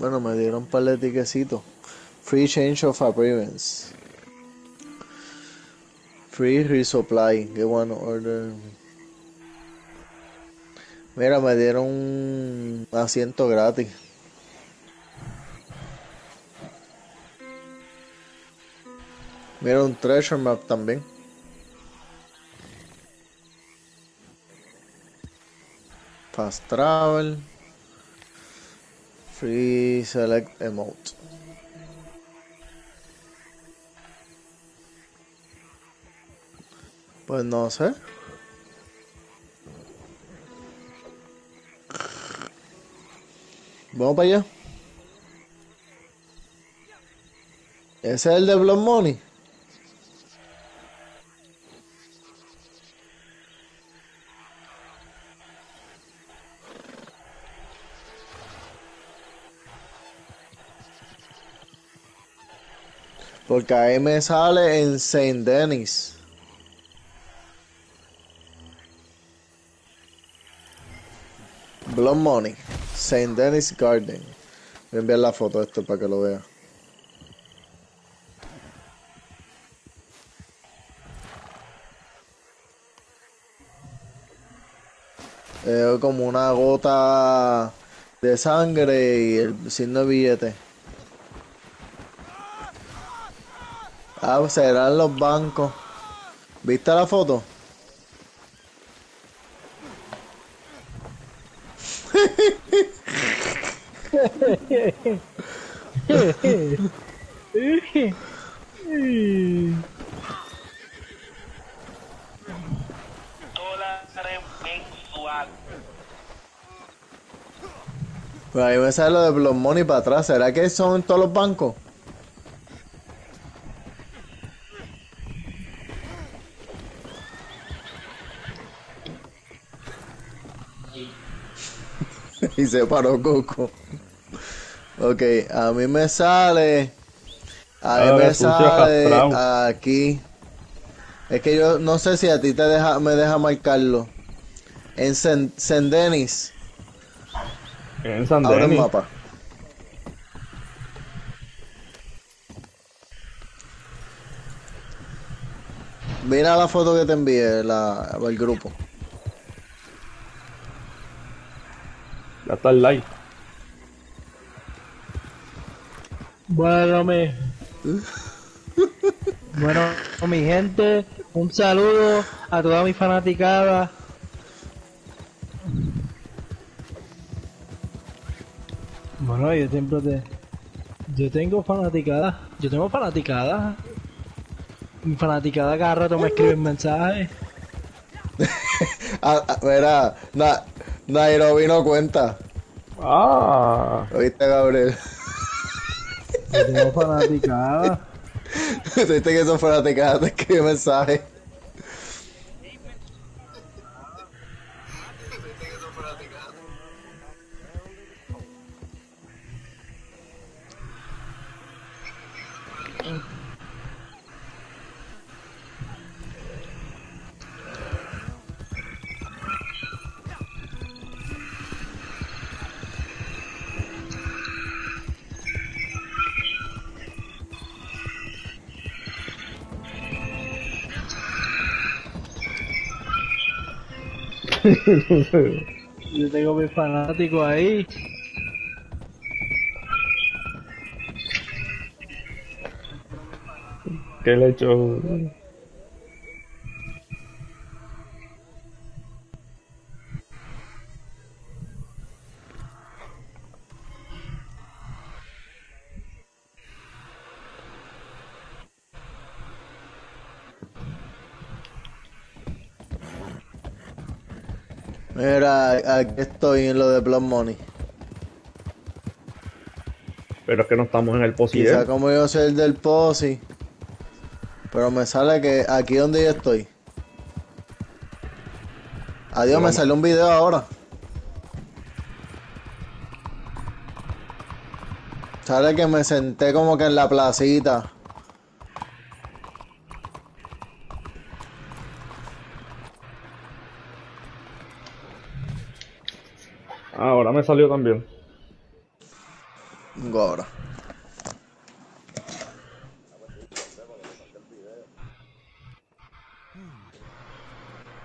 Bueno, me dieron un par de tiquecitos. Free change of appearance. Free resupply. Qué bueno. Order. Mira, me dieron un asiento gratis. Mira, un treasure map también. Fast travel. Free select emote. Pues no sé. Vamos para allá. Ese es el de Blood Money. Porque ahí me sale en Saint Denis. Blood Money. Saint Denis Garden. Voy a enviar la foto de esto para que lo vea. Eh, como una gota de sangre y el signo de billete. Ah, serán los bancos. ¿Viste la foto? Mensual. Pues ahí me sale lo de Blood Money para atrás. ¿Será que son todos los bancos? y se paró Coco. Ok, a mí me sale. A mí me sale aquí. Es que yo no sé si a ti te deja, me deja marcarlo. En Sen, Saint Denis. En San Abre el Denis. mapa. Mira la foto que te envié la, el grupo. Ya está el like. Bueno, mi... bueno, mi gente, un saludo a toda mi fanaticada. Bueno, yo siempre te... Yo tengo fanaticada. Yo tengo fanaticada. Mi fanaticada cada rato me escriben mensajes. Ah, ah, mira, Na- Nairobi no cuenta. Ah, ¿Oíste, Gabriel? Yo tengo fanaticada. ¿Viste que son fanaticadas? Te escribe mensaje. Yo tengo mi fanático ahí. ¿qué le he hecho? Mira, aquí estoy en lo de Blood Money. Pero es que no estamos en el Quizá posible. como yo soy el del Posi. Pero me sale que aquí donde yo estoy. Adiós, me salió un video ahora. Sale que me senté como que en la placita. Salió también. Vengo ahora.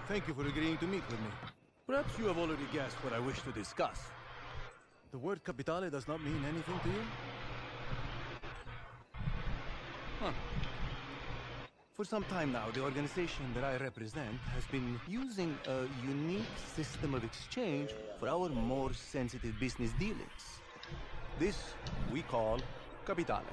Thank you for agreeing to meet with me. Perhaps you have already guessed what I wish to discuss. The word capitale does not mean anything to you? For some time now, the organization that I represent has been using a unique system of exchange for our more sensitive business dealings. This we call capitale.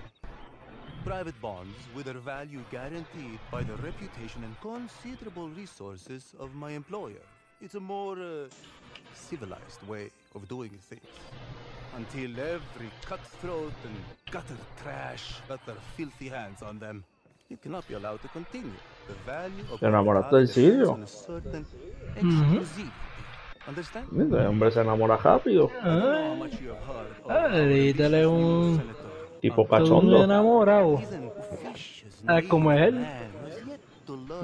Private bonds with their value guaranteed by the reputation and considerable resources of my employer. It's a more uh, civilized way of doing things. Until every cutthroat and gutter trash got their filthy hands on them. It cannot be allowed to continue. The value of Te enamoraste capital del sitio. on a certain exclusivity. Understand? Este hombre se enamora rápido. Ah, dítale un- Tipo cachondo. enamorado. Ah, como es él.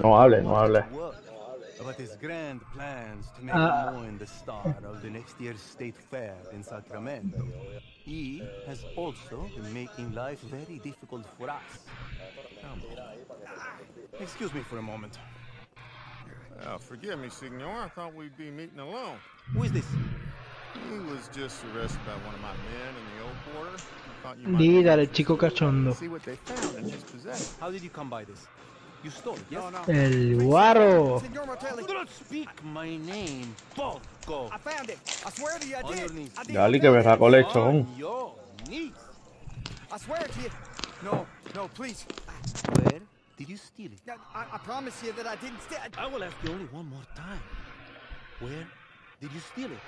No hable, no hable. Work. About his grand plans to make Ah. Moen the star of the next year's state fair in Sacramento. He has also been making life very difficult for us. Excuse me for a moment. Oh, forgive me, Signor. I thought we'd be meeting alone. Who is this? He was just arrested by one of my men in the old quarter. I thought you might Dígale, chico cachondo. see what they found in his possession. How did you come by this? You stole it, yes? El guaro. Senor Martelli, Do not speak my name, Porco. I found it. I swear to you, I did. I did. Dale que berraco lechón. On your knees. I swear to you. No, no, please. Where did you steal it? I, I, promise you that I didn't steal. I will ask you only one more time. Where did you steal it?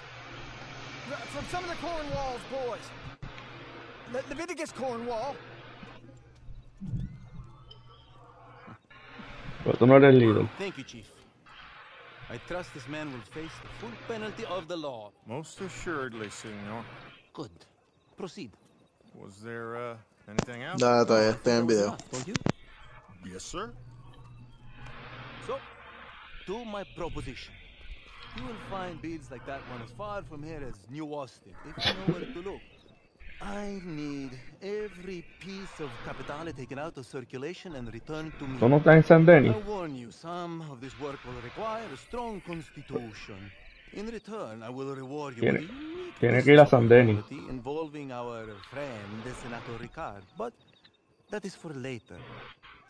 From some of the Cornwall's boys. Le- Leviticus Cornwall. Pero tú no eres líder. Thank you, Chief. I trust this man will face the full penalty of the law. Most assuredly, senor. Good. Proceed. Was there uh, anything else? Dale, todavía estoy en video. Don't you? Yes, sir. So, to my proposition. You will find beads like that one as far from here as New Austin, if you know where to look. I need every piece of capitale taken out of circulation and returned to me. Tú no estás en San Denis. I warn you, some of this work will require a strong constitution. In return, I will reward you Tiene- with a unique tiene que ir a San Denis. involving our friend, the Senator Ricard. But that is for later.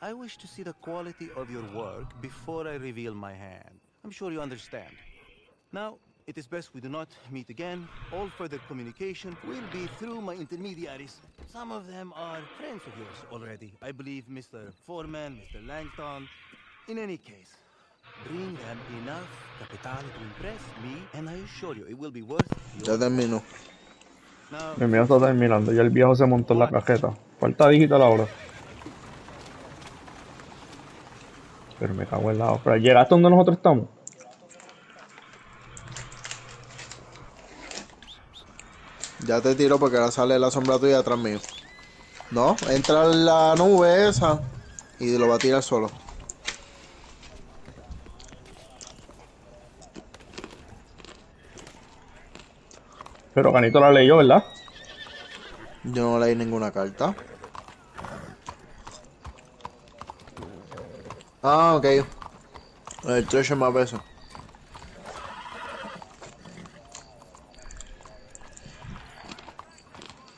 I wish to see the quality of your work before I reveal my hand. I'm sure you understand. Now, it is best we do not meet again. All further communication will be through my intermediaries. Some of them are friends of yours already. I believe Mr. Foreman, Mr. Langton. In any case, bring them enough capital to impress me, and I assure you it will be worth Ya terminó. El mío está terminando. Ya el viejo se montó en la cajeta. Falta digital ahora. Pero me cago en la otra. ¿Llegaste donde nosotros estamos? Ya te tiro porque ahora sale la sombra tuya atrás mío. No, entra en la nube esa y lo va a tirar solo. Pero Canito la leyó, ¿verdad? Yo no leí ninguna carta. Ah, ok. El treasure más peso.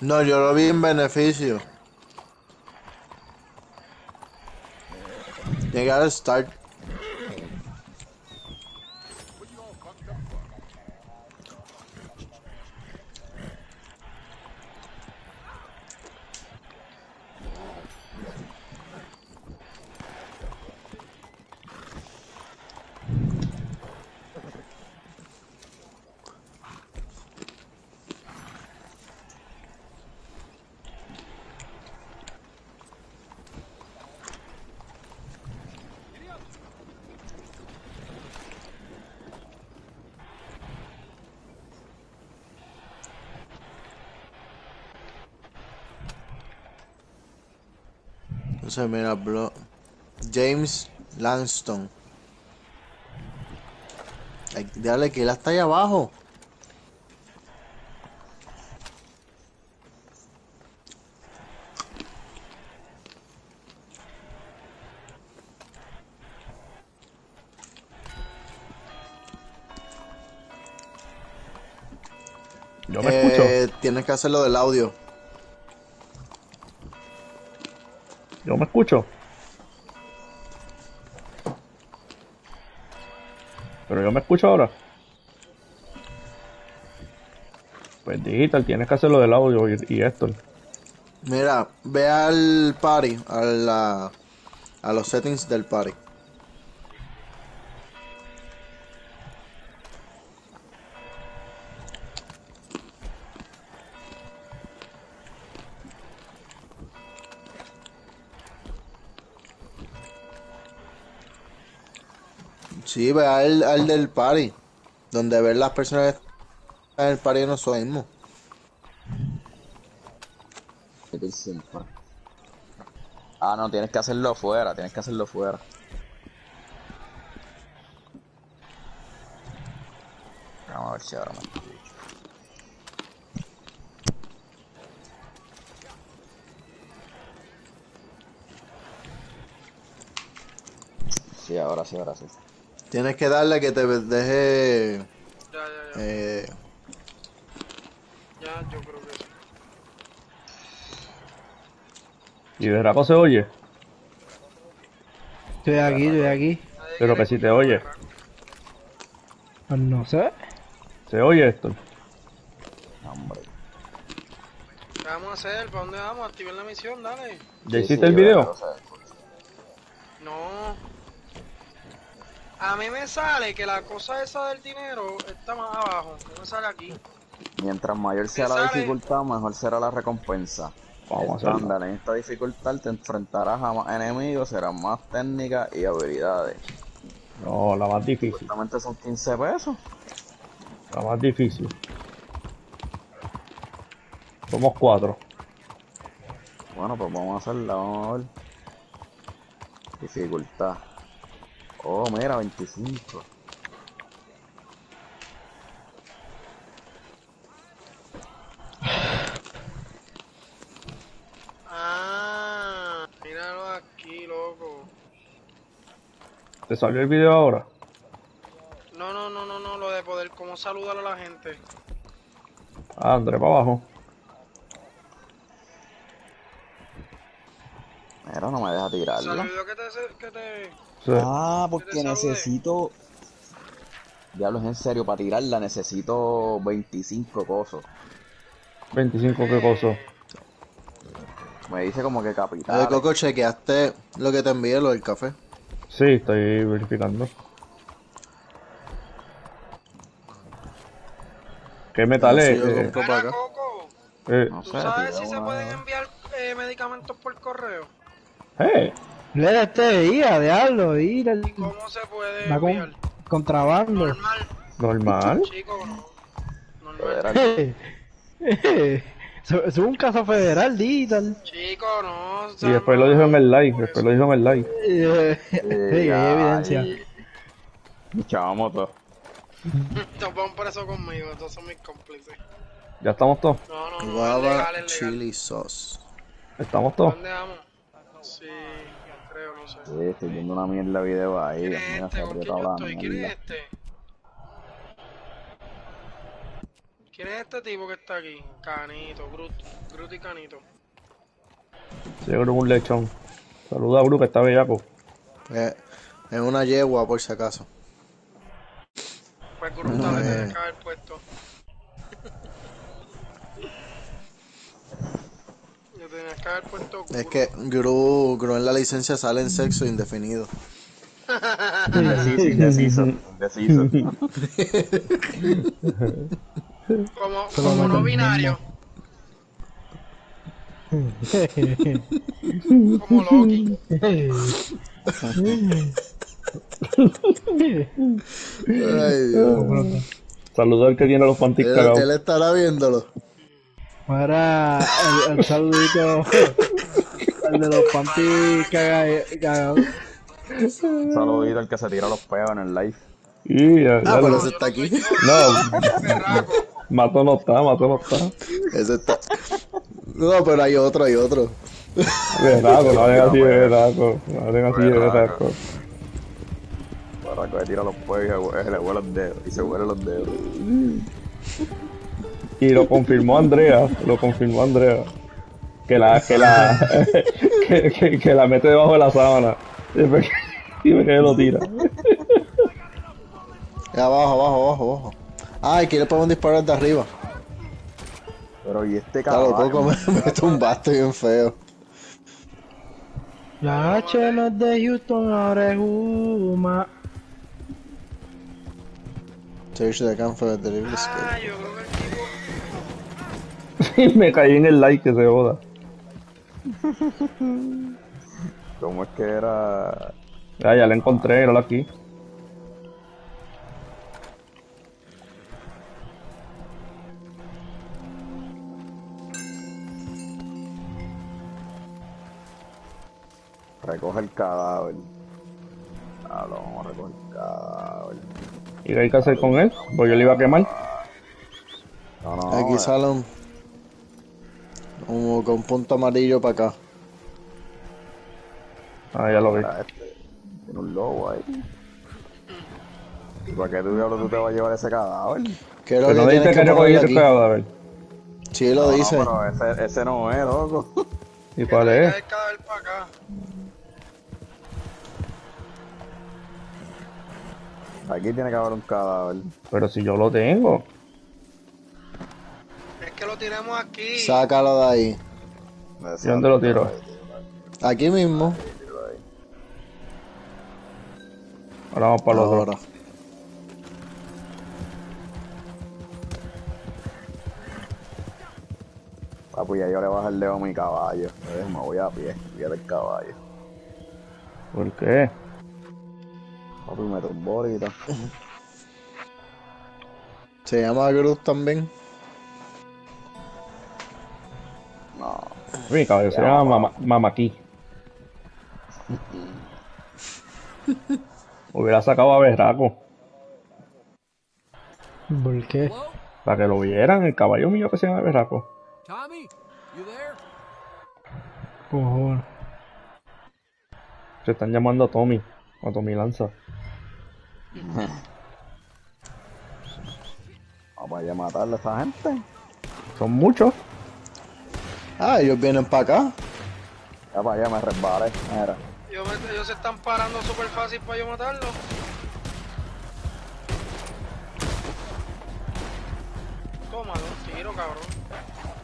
No, yo lo vi en beneficio. Llegar al start. Entonces, mira, bro. James Langston. Dale que él está allá abajo. Yo me escucho. Eh, tienes que hacerlo del audio. Yo me escucho. Pero yo me escucho ahora. Pues digital, tienes que hacerlo del audio y, y esto. Mira, ve al party, a, la, a los settings del party. Sí, ve al, al del party, donde ver las personas que están en el party no son mismo. Ah, no, tienes que hacerlo fuera, tienes que hacerlo fuera. Vamos a ver si ahora me. Sí, ahora sí, ahora sí. Tienes que darle que te deje. Ya, ya, ya. Eh, Ya, yo creo que sí. ¿Y de Draco se oye? Estoy aquí, estoy aquí. Pero que si te oye. Pues no sé. ¿Se oye esto? Hombre. ¿Qué vamos a hacer? ¿Para dónde vamos? Activar la misión, dale. ¿Ya hiciste sí, el video? No. A mí me sale que la cosa esa del dinero está más abajo. No me sale aquí. Mientras mayor sea la sale? dificultad, mejor será la recompensa. Vamos a hacerlo. Estándar, en esta dificultad te enfrentarás a más enemigos, serán más técnicas y habilidades. No, la más difícil. Justamente son 15 pesos. La más difícil. Somos cuatro. Bueno, pues vamos a hacerla, vamos a ver. Dificultad. Oh, mira, 25. Ah, míralo aquí, loco. ¿Te salió el video ahora? No, no, no, no, no, lo de poder, cómo saludar a la gente. Ah, André, para abajo. Mira, no me deja ¿Se tirarla. olvidó que te, que te... Sí. Ah, ¿Que porque necesito. Diablo, es en serio, para tirarla necesito 25 cosas. 25 qué cosa. Me dice como que capital. ver, Coco, chequeaste lo que te envié, lo del café. Sí, estoy verificando. ¿Qué metal Sí, es? Eh, para. Coco, eh, No ¿tú sé, sabes tío, si se pueden enviar eh, medicamentos por correo? eh, Mira este día, diablo, ir al ¿Cómo se puede con, contrabando. Normal, normal. chico, no. Normal. Eh, eh, es un caso federal, digital. Chico, no. o Y después lo dijo en el live. Después eso. lo dijo en el live. Eh, sí, hay ay. evidencia. Chavamoto. Nos van preso conmigo, todos son mis cómplices. Ya estamos todos. No, no, no, Guava legal, legal. chili sauce. Estamos todos. ¿Dónde vamos? Sí, no sé. Sí, estoy viendo una mierda de video ahí. ¿Quién Dios es mío, este? se ¿Con quién aprieta yo la estoy? ¿Quién es mierda. este? ¿Quién es este tipo que está aquí? Canito, Groot, Groot y Canito. Seguro un lechón. Saluda a Bru que está bellaco. Eh, es una yegua, por si acaso. Pues Groot No, vez eh. haber puesto. Yo tenía que haber puesto Es Groot. que Gru, Gru en la licencia sale en sexo indefinido. Indeciso, indeciso. Indeciso. Como, como no binario. Como Loki. Ay, Dios. Saluda al que tiene los panties Él, él estará viéndolo. Ahora el, el saludito al de los panties caga- cagados. Saludito al que se tira los peos en el live. Y ya, Ah, pero lo- ese está aquí. No, Berraco. Mato no está, Mato no está. Ese está. No, pero hay otro, hay otro. Berraco, no hablen así de berraco. No hablen así de berraco. Para que le tira los peos y se hue- se le huele los dedos. Y se huele los dedos. Y lo confirmó Andrea, lo confirmó Andrea. Que la, que la, que, que, que la mete debajo de la sábana. Y me, y me que lo tira. Abajo, abajo, abajo, abajo. Ah, aquí le podemos disparar de arriba. Pero y este Claro, caballo. Coco, me, me tumbaste bien feo. La H no es de Houston, ahora es Uma. Search the camp for the delivery Ah, yo creo que el tipo. Y me caí en el like que se joda. ¿Cómo es que era? Ya, ya la encontré, era aquí. Recoge el cadáver. Ah, lo vamos a recoger el cadáver. ¿Y qué hay que hacer con él? Pues yo le iba a quemar. No, no, Aquí eh, un, con punto amarillo para acá. Ah, ya lo vi. mira este. Tiene un lobo ahí. ¿Y para qué tú diablos tú te vas a llevar ese cadáver? ¿Qué es lo Que que no dice que que no ponerle cogí el aquí? cadáver. Sí, lo No, no, dice. pero ese, ese no es, loco. ¿Y cuál es? el cadáver para acá. Aquí tiene que haber un cadáver. Pero si yo lo tengo. Que lo aquí. Sácalo de ahí. ¿Y dónde lo tiro? Aquí mismo. Ahora vamos para los otro. Ah, pues ya yo le bajo el dedo a mi caballo. Eh, me voy a pie, voy el caballo. ¿Por qué? Papi, me tumbó ahorita. Se llama Cruz también. Mi caballo se llama Mama, Mamaki. Hubiera sacado a Berraco. ¿Por qué? Para que lo vieran, el caballo mío que se llama Berraco. Tommy, you there? Se están llamando a Tommy. A Tommy Lanza. Vamos a matarle a esa gente. Son muchos. Ah, ellos vienen para acá. Ya para allá me resbalé. Mira. Ellos, me- ellos se están parando súper fácil para yo matarlo. Toma, un tiro, cabrón.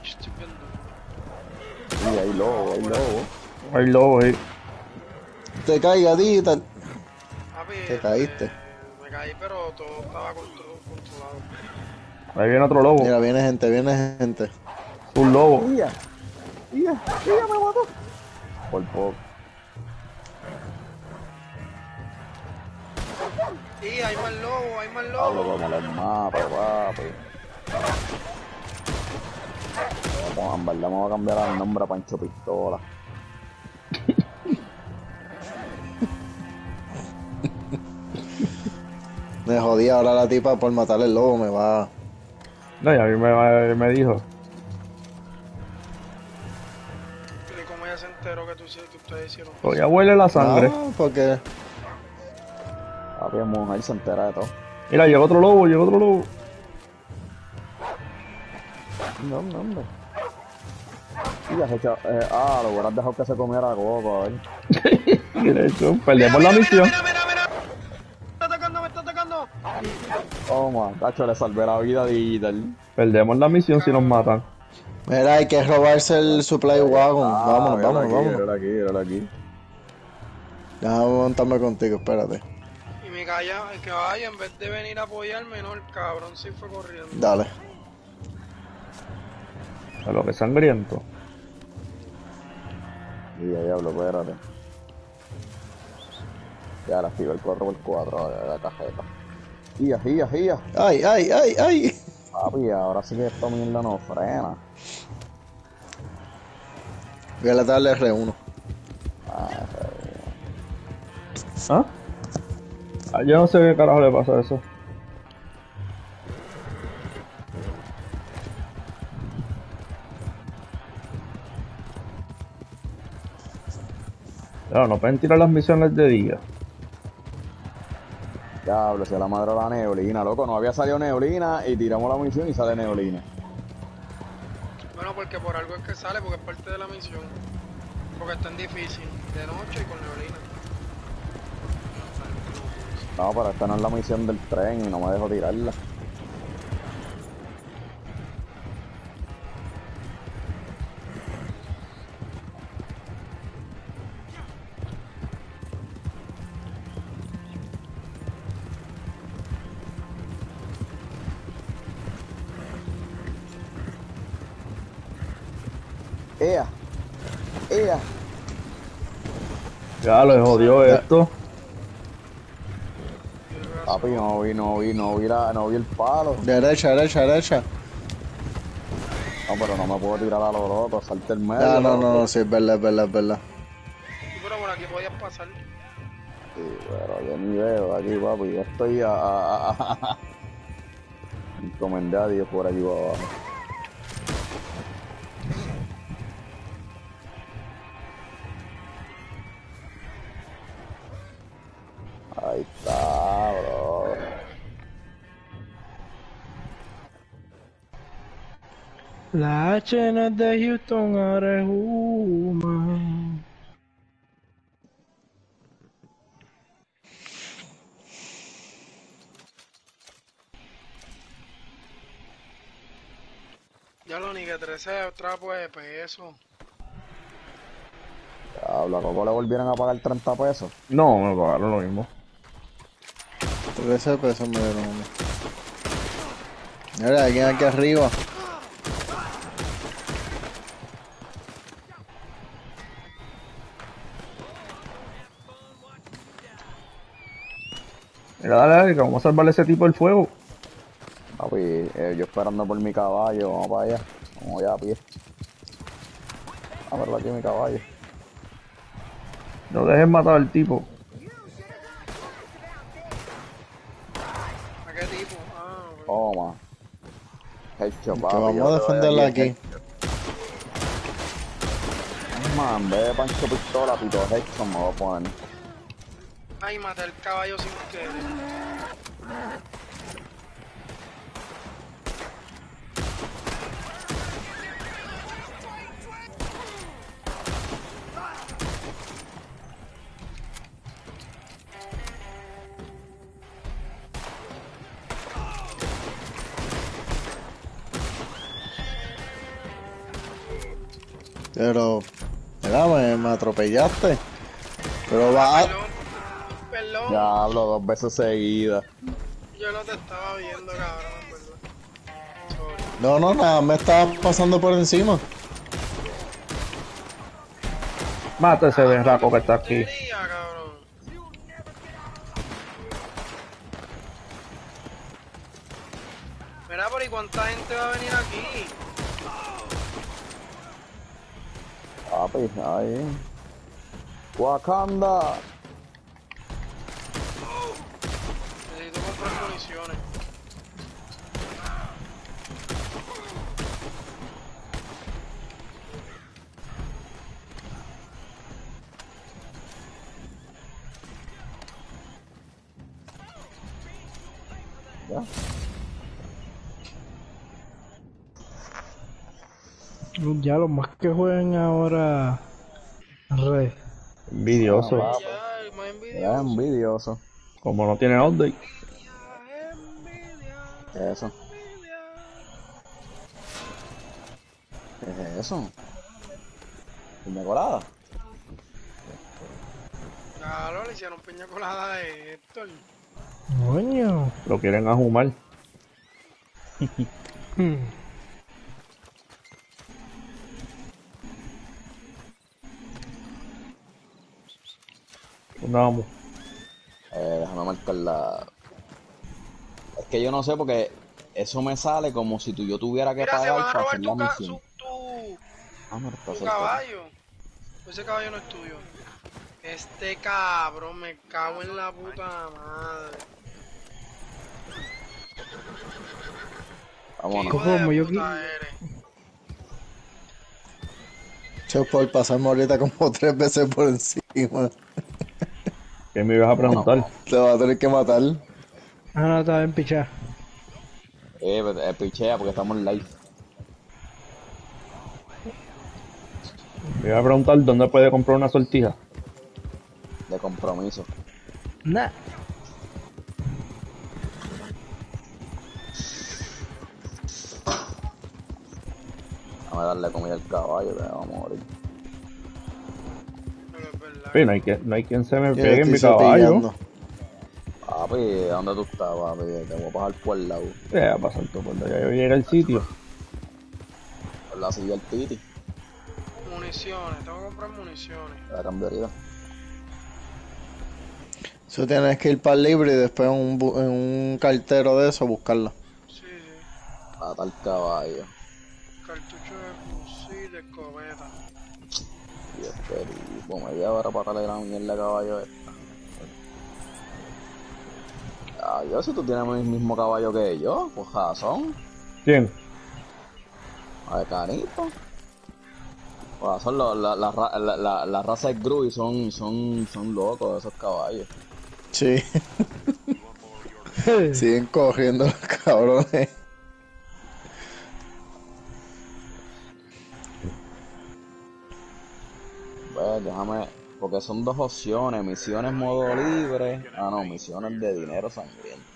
Estoy bien duro. Sí, hay lobo, hay lobo. Hay lobo ahí. Te caiga, Dita. Papi, Te caíste. eh, me caí, pero todo estaba contro- controlado. Ahí viene otro lobo. Mira, viene gente, viene gente. Un lobo. ¡Ia! ¡Ia! ¡Ia me mató! Por poco. Y hay más lobo, hay más Hablo lobo. como les mato, papi. Vamos, en verdad vamos a cambiar el nombre a Pancho Pistola. Me jodí ahora la tipa por matar el lobo, me va. No, y a mí me, me dijo. Ustedes hicieron. Todavía huele la sangre. No, porque Papi, mujer se entera de todo. Mira, llegó otro lobo, llegó otro lobo. No, no, hombre. Y has hecho, eh, ah, lo hubieras dejado que se comiera coco, a ver. De hecho, perdemos la misión. Mira, mira, mira. Me está atacando, me está atacando. Toma, cacho, le salvé la vida a Digital. Perdemos la misión si nos matan. Mira, hay que robarse el supply wagon. Ah, vámonos, vámonos, aquí, vámonos. aquí, míralo aquí. Déjame montarme contigo, espérate. Y mi calla, el que vaya, en vez de venir a apoyarme, no, el cabrón sí fue corriendo. Dale. A lo que sangriento. Y ya diablo, espérate. Ya la activo el 4x4 de la cajeta. Ia, ia, ia. Ay, ay, ay, ay. Papi, ahora sí que esta mierda no frena. Voy a darle R1. ¿Ah? Ah, Yo no sé qué carajo le pasa a eso. Claro, no pueden tirar las misiones de día. Diablo, si a la madre de la neblina, loco. No había salido neblina y tiramos la munición y sale neblina. porque por algo es que sale, porque es parte de la misión. Porque es tan difícil, de noche y con neblina. No, pero esta no es la misión del tren y no me dejo tirarla. Ya le jodió esto. papi, no vi, no vi, no vi, la, no vi el palo. Derecha, derecha, derecha. No, pero no me puedo tirar a lo loco, salte el medio. Ah, no, no, no, sí, es verdad, es verdad, es verdad. Sí, pero por aquí podías pasar. Sí, pero yo ni veo aquí, papi. Yo estoy a. a, a, a- Encomendé a Dios por aquí para abajo. Ahí está, bro. La H no es de Houston, ahora es Uma. Ya lo ni que 13 trapo de peso. Diablo, a Coco le volvieron a pagar 30 pesos. No, me pagaron lo mismo. 13 pesos me dieron. Mira, alguien aquí arriba. Mira, dale, dale, que vamos a salvarle a ese tipo del fuego. Papi, eh, yo esperando por mi caballo, vamos para allá. Vamos allá a pie. A verlo aquí mi caballo. No dejes matar al tipo. ¿A qué tipo? Ah, ok. Toma. Hecho, papi. Que vamos a defenderla aquí. Man, ve Pancho Pistola, Pito Headshot me voy a poner. Ay, maté el caballo sin querer. Pero, mira, me, me atropellaste. Pero va. Perdón, perdón. Ya hablo dos veces seguidas. Yo no te estaba viendo, cabrón. Sorry. No, no, nada, me estaba pasando por encima. Mata ese berraco que está aquí. Mira, pero ¿y cuánta gente va a venir aquí? Apa 一！我看到 Ya los más que jueguen ahora. Red. Envidioso. Ah, más Ya envidioso. envidioso. Como no tiene update. ¿Qué es eso? ¿Qué es eso? ¿Piña colada? Claro, le hicieron piña colada de Héctor. Coño. Lo quieren ajumar. ¿Dónde vamos? Eh, déjame marcar la... Es que yo no sé porque eso me sale como si tú, yo tuviera que Mira, se pagar van a para robar hacer tu, la ca misión. su, tu, Ah, mira, está tu cerca. caballo. Ese caballo no es tuyo. Este cabrón, me cago en la puta madre. Vámonos. Hijo de Como yo puta qui- eres. Che, por pasarme ahorita como tres veces por encima. ¿Qué me ibas a preguntar? Te va a tener que matar. Ah, no, está bien pichar. Eh, pero, eh, pichea porque estamos en live. Me iba a preguntar dónde puede comprar una sortija. De compromiso. Nah. Vamos a darle comida al caballo que me va a morir. No hay, que, no hay quien se me pegue en mi caballo. Papi, ¿dónde tú estás, papi? Te voy a pasar por el lado. ¿Qué va a pasar todo por allá? Yo llegué al sitio. Por la silla del titi. Municiones, tengo que comprar municiones. La cambiaría. Eso tienes que ir para el libre y después en un, bu- en un cartero de eso buscarla. Sí, sí. A tal caballo. Y este tipo, media hora para darle la mierda al caballo esta. Ah, yo si tú tienes el mismo caballo que yo, pues razón. ¿Quién? A ver, canito. Pues son los- la, la, ra- la, la, la raza de Gru y son, son, son locos esos caballos. Sí. Siguen corriendo los cabrones. Déjame, porque son dos opciones, misiones modo libre. Ah, no, misiones de dinero sangriento.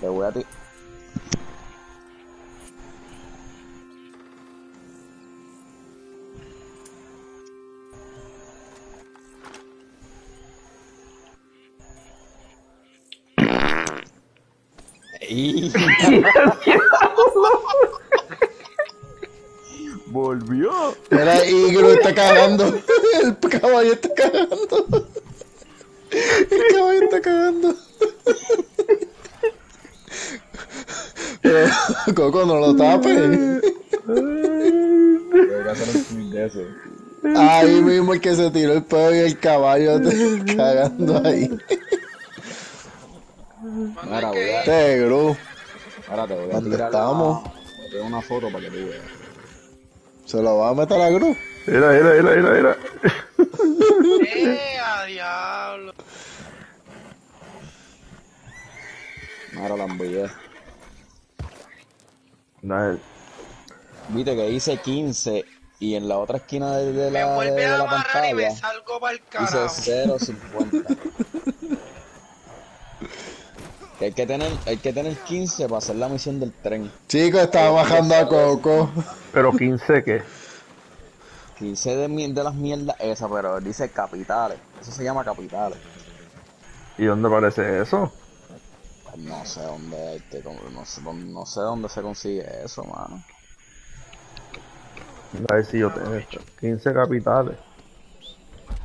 Le voy a ti. Ey. Volvió. Mira, Igro está cagando. El caballo está cagando. El caballo está cagando. Pero, Coco, no lo tapes. Ahí mismo el que se tiró el pedo y el caballo cagando ahí. Mira, voy a, Este gru. ahora te voy a ¿Dónde estamos? la- voy a una foto para que tú veas. ¿Se lo va a meter a gru? Mira, mira, mira, mira, mira. ¡Eh, a diablo! Ahora la envié. Dale. Viste que hice 15 y en la otra esquina de, de Me la, de, vuelve de a la amarrar y me pantalla salgo para el hice carajo. 0.50. Que hay que tener, hay que tener 15 para hacer la misión del tren. Chico, estaba bajando a Coco. Pero 15 qué? 15 de, las mierdas esas, pero dice capitales. Eso se llama capitales. ¿Y dónde aparece eso? Pues no sé dónde que, no sé, dónde- no sé dónde se consigue eso, mano. A ver si yo tengo esto. 15 capitales.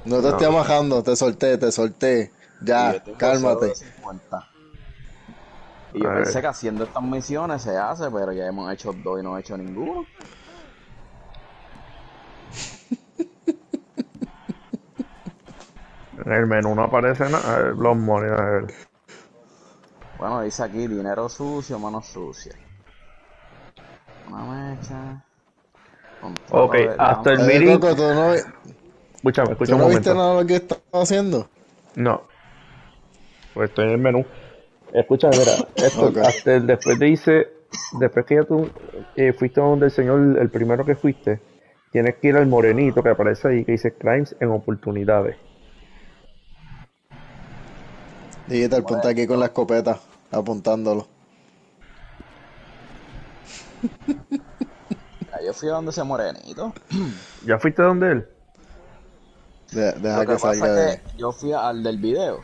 No te estoy bajando, te solté, te solté. Ya, cálmate. 0.50. Y yo A ver. pensé que haciendo estas misiones se hace, pero ya hemos hecho dos y no he hecho ninguno. En el menú no aparece nada. Los money. Bueno, dice aquí dinero sucio, manos sucias. Una mecha. Ok, hasta el meeting. Coco, ¿tú no, vi- Escúchame, tú no viste nada de lo que estaba haciendo? No. Pues estoy en el menú. Escúchame, mira, esto, hasta el- después te dice, después que ya tú eh, fuiste donde el señor, el primero que fuiste, tienes que ir al morenito que aparece ahí, que dice crimes en oportunidades. Dígate el punto aquí con la escopeta, apuntándolo. Ya yo fui a donde ese morenito. ¿Ya fuiste donde él? De- Lo deja que que pasa salga de... es que yo fui al del video.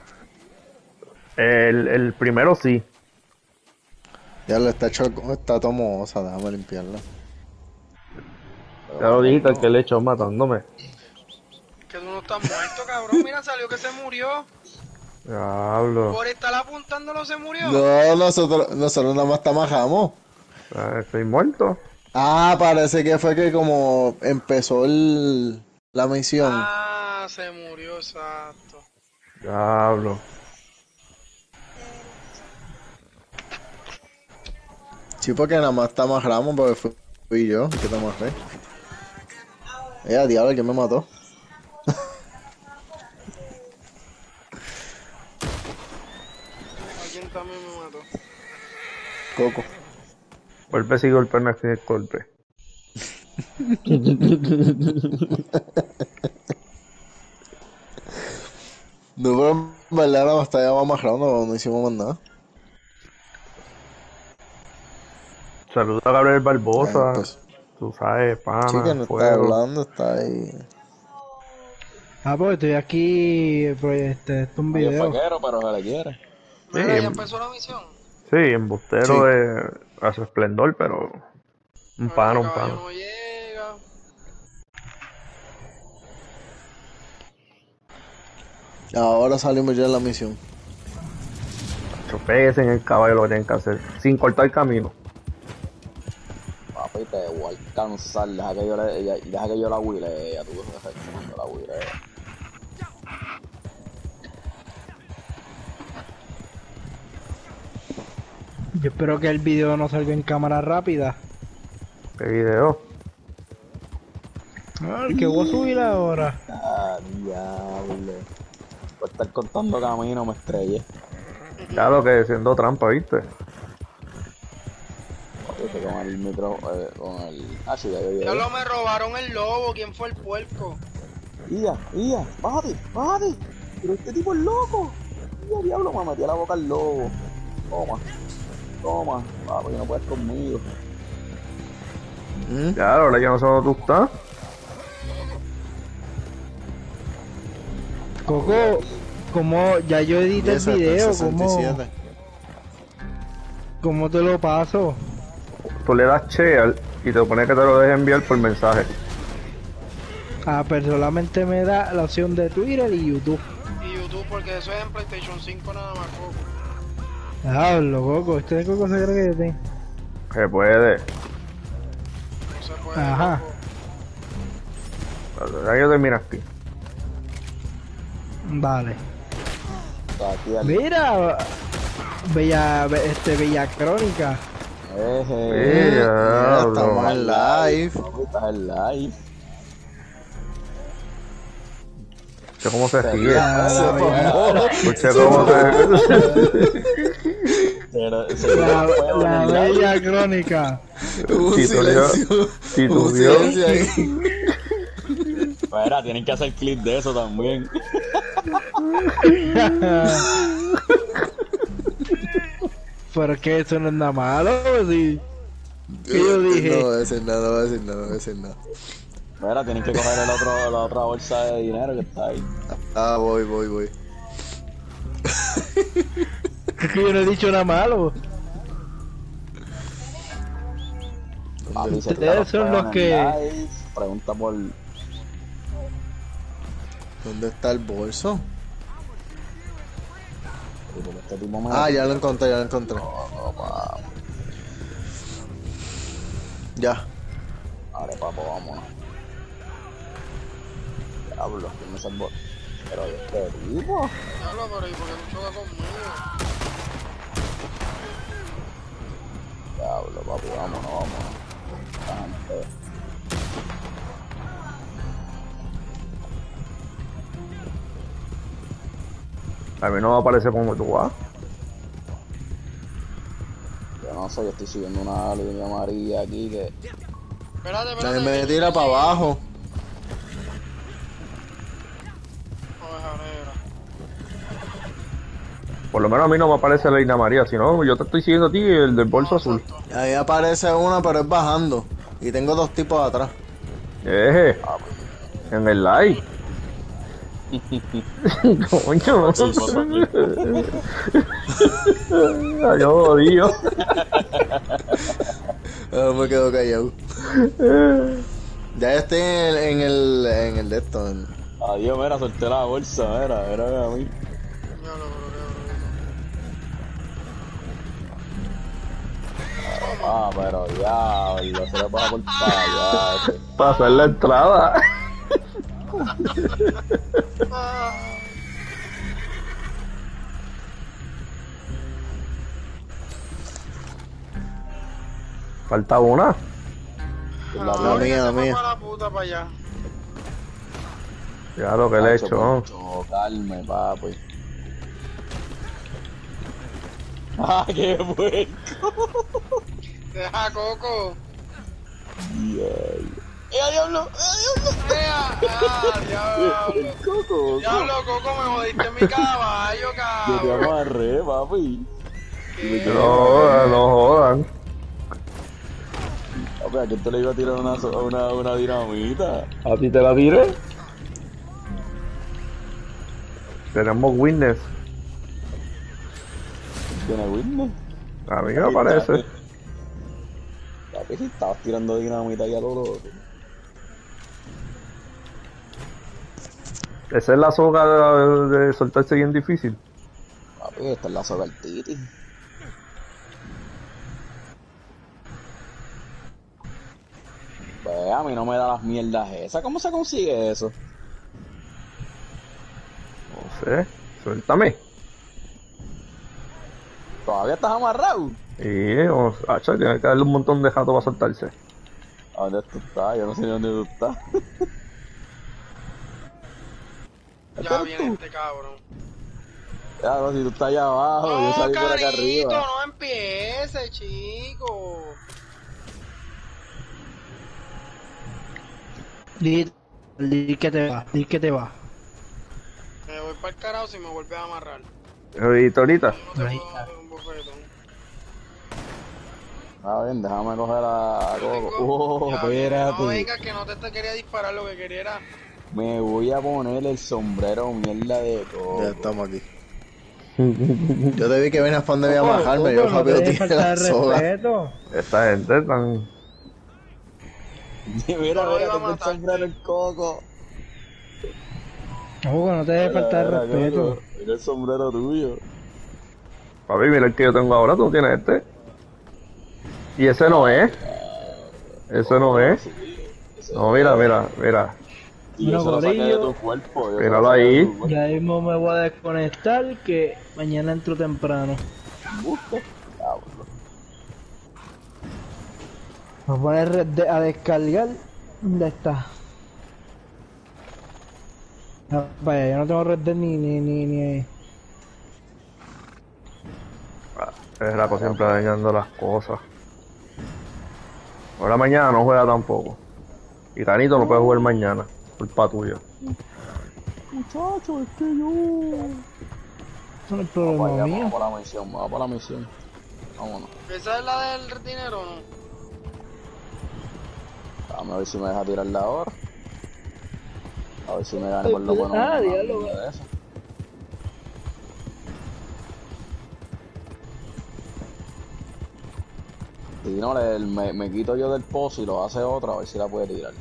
El, el primero sí. Ya lo está hecho, está tomosa, déjame limpiarla. Ya lo dijiste, que le echó matándome. Que tú no estás muerto, cabrón. Mira, salió que se murió. Diablo. Por estar apuntándolo se murió. No, nosotros, nosotros nada más tamajamos. Ah, Estoy muerto. Ah, parece que fue que como empezó el, la misión. Ah, se murió, exacto. Diablo. Sí, porque nada más tamajamos, porque fui, fui yo que tamajé. Eh, diablo, ¿quién me mató? Alguien también me mató. Coco. Golpe sí, golpe no es que golpe. No, pero en verdad la batalla va más grande, no hicimos más nada. Saluda a Gabriel Barbosa. Pues. Tú sabes, pana, Sí, que no está hablando, está ahí. Ah, pues estoy aquí, pues este, esto es un video. faquero, pero se le quiere. Mira, Sí. ya empezó la misión. Sí, embustero Sí. de a su esplendor, pero un pano, un pano. no llega. Ahora salimos ya de la misión. Pégese en el caballo lo que tienen que hacer, sin cortar el camino. Papi, te voy a alcanzar. Deja que yo, le, deja que yo la huile. Ya tú deja que yo la huile. Yo espero que el video no salga en cámara rápida. ¿Qué video? Ah, el que voy a subir ahora. Ah, diablo. Por estar cortando camino me estrellé. Claro que siendo trampa, ¿viste? Con el micro. eh, con el. Ah, sí, ya yo llegué. Ya lo me robaron el lobo. ¿Quién fue el puerco? Ia, Ia, bájate, bájate. Pero este tipo es loco. Ia, diablo, me metí a la boca al lobo. Toma, toma. Papi, no puedes conmigo. ¿Mm? Claro, ahora yo no sé dónde tú estás. Coco, como ya yo edité el video, está en ¿cómo, 67. ¿cómo te lo paso? Tú le das share y te pone que te lo deje enviar por mensaje. Ah, pero solamente me da la opción de Twitter y YouTube. Y YouTube, porque eso es en PlayStation 5 nada más, Coco. Diablo, Coco, este Coco se cree que yo tengo. Se puede. No se puede. Ajá. Coco. Ya yo termino aquí. Vale. Aquí. Mira, Bella, be- este, Bella Crónica. Eje. Sí, Mira, estamos en live. Estás en live. Escucha cómo se ríe. La, Bella- Escucha cómo se la. Bella Crónica. Ahí. Espera, tienen que hacer clip de eso también. Pero es que eso no es nada malo, sí. ¿Qué yo dije? No voy a decir nada, no voy a decir nada, no voy a decir nada. Mira, tienen que coger el otro, la otra bolsa de dinero que está ahí. Ah, voy, voy, voy. Es que yo no he dicho nada malo. Ustedes son los que- live. Pregunta por. ¿Dónde está el bolso? Por este tipo me. Ah, ya lo encontré, ya lo encontré. Oh, papi. Ya. Vale, papo, vámonos. Diablo, ¿quién me salvó? Pero este tipo. Diablo, pero ¿y por qué no choca conmigo? Diablo, papi, vámonos, vámonos. Bastante. A mí no me aparece como tú vas. Yo no sé, yo estoy siguiendo una línea amarilla aquí que. Espérate, espérate. También me tira para abajo. Por lo menos a mí no me aparece la Ina María, sino yo te estoy siguiendo a ti y el del bolso azul. Ahí aparece una, pero es bajando. Y tengo dos tipos atrás. Eje. En el live. Coño. Ay, Yo jodido. Ah, me quedo callado. Ya estoy en el, en el, en el de esto. en- Adiós, mira, solté la bolsa, mira, mira, mira a mí. Ah, pero diablo, se le pasa por allá. hacer la entrada. Falta una. La La mía, la mía. para la puta para allá. Ya lo que le he hecho. ¿no? Chocarme, papi. ¡Ah, qué puerco! Deja Coco. Diablo. ¡Eh, diablo! ¡Eh, Ea, ah, diablo. diablo! ¡Coco! Diablo, Coco, me jodiste mi caballo, Yo te cabrón. amarré, papi. ¿Qué? No jodan, no jodan. Papi, ¿a quién te le iba a tirar una, una, una dinamita? ¿A ti te la tiré? Tenemos witness. ¿Tiene witness? A mí me parece. Papi, si estabas tirando dinamita ahí a lo loco. Esa es la soga de, soltarse bien difícil. Papi, esta es la soga del titi. Pues a mí no me da las mierdas esas. ¿Cómo se consigue eso? No sé. Suéltame. ¿Todavía estás amarrado? Y, o sea, tiene que darle un montón de jato para soltarse. ¿A dónde tú estás? Yo no sé ni dónde tú estás. Ya viene este cabrón. Claro, si tú estás allá abajo, yo No, salí por acá carito, arriba. no empiece, chico. Di, di que te va, di que te va. Me voy para el carajo si me vuelves a amarrar. Ahorita, ahorita. No te un bofetón. A ver, déjame coger a Coco. Oh, Ya viene, No venga que no te, te quería disparar, lo que quería era... Me voy a poner el sombrero mierda de Ya Coco. estamos aquí. Yo te vi que venías para donde voy a bajarme. Yo rápido tiré la soga. respeto. Esta gente tan. mira, No mira, que el sombrero el Coco. Coco, no te dejes faltar mira, respeto. Mira el sombrero tuyo. Papi, mira el que yo tengo ahora, tú tienes este. Y ese no es. Ese no es. No, mira, mira, mira. Y de tu cuerpo. Míralo saqué de ahí. tu cuerpo. Ya mismo me voy a desconectar que mañana entro temprano. Voy a poner a descargar. ¿Dónde está? Ah, vaya, yo no tengo Red Dead ni ni ni ni. Es la cosa siempre dañando las cosas. Ahora mañana no juega tampoco. Y Tanito no puede jugar mañana. Culpa tuya. Muchacho, es que yo. Eso no es Vamos problema allá, mío. vamos para la misión, vamos para la misión. Vámonos. ¿Esa es la del dinero o no? Vamos a ver si me deja tirarla ahora. A ver si me gane por lo menos. Ah, una diablo. Si no, le- me, me quito yo del pozo y lo hace otro, a ver si la puede tirar.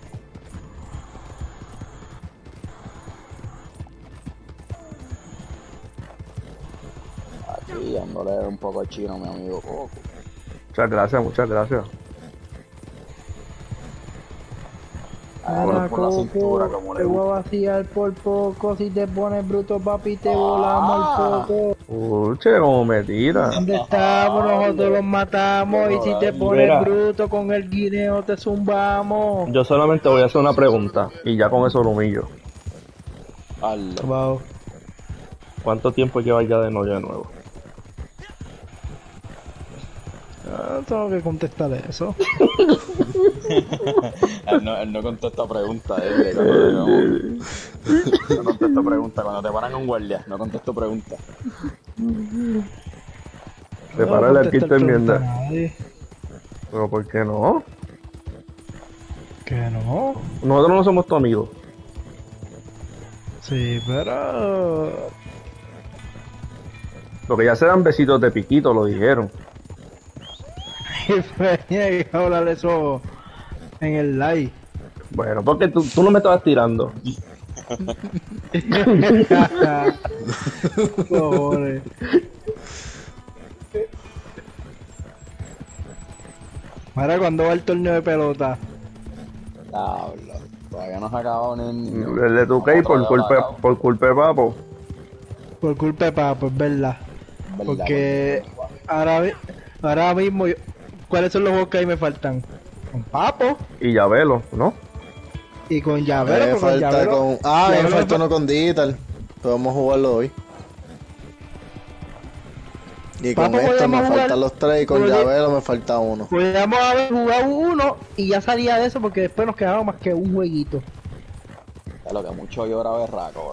Aquí dándole un poco chino a mi amigo Coco. Muchas gracias, muchas gracias. Ahora por la cintura, como te le voy a vaciar por poco. Si te pones bruto, papi, te volamos Ah. el poco. Uche, como me tira. ¿Dónde estamos? Nosotros los matamos. Y si te pones Mira. bruto con el guineo, te zumbamos. Yo solamente voy a hacer una pregunta. Y ya con eso lo humillo. ¿Cuánto tiempo lleva ya de novia de nuevo? Ah, tengo que contestar eso. Él no, él no contesta pregunta, eh. No, no contesto pregunta. Cuando te paran un guardia, no contesto pregunta. Te No para el contestar arquitecto pregunta a enmienda. Pero ¿por qué no? Que no. Nosotros no somos tu amigo. Sí, pero. Lo que ya se dan besitos de piquito, lo dijeron. Que hablar eso en el live. Bueno, porque tú, tú no me estabas tirando. Ahora cuando va el torneo de pelota. Diablo. Todavía no se ha acabado ni. ni- El de tu por Otro culpa, por culpa de papo. Por culpa de Papo, es verdad. ¿verdad? Porque ahora, ahora mismo, yo- ¿cuáles son los juegos que ahí me faltan? Con Papo Y ya velo, ¿no? y con pero con falta Llavero- con. Ah, me falta fa- uno con Digital. Podemos jugarlo hoy. Y con Papo, esto me jugar- faltan los tres y con podemos- llavero me falta uno. Podríamos haber jugado uno y ya salía de eso porque después nos quedaba más que un jueguito. Es lo que mucho llora berraco,